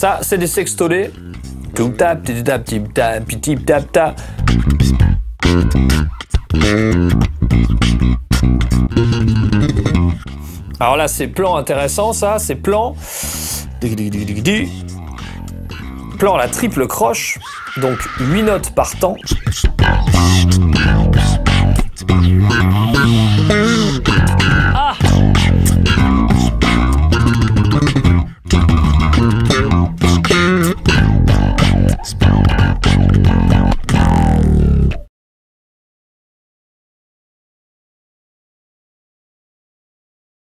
Ça, c'est des sextolés. Tap, tap, tap, tap tap. Alors là, c'est plan intéressant, ça, c'est plan. Plan la triple croche, donc 8 notes par temps.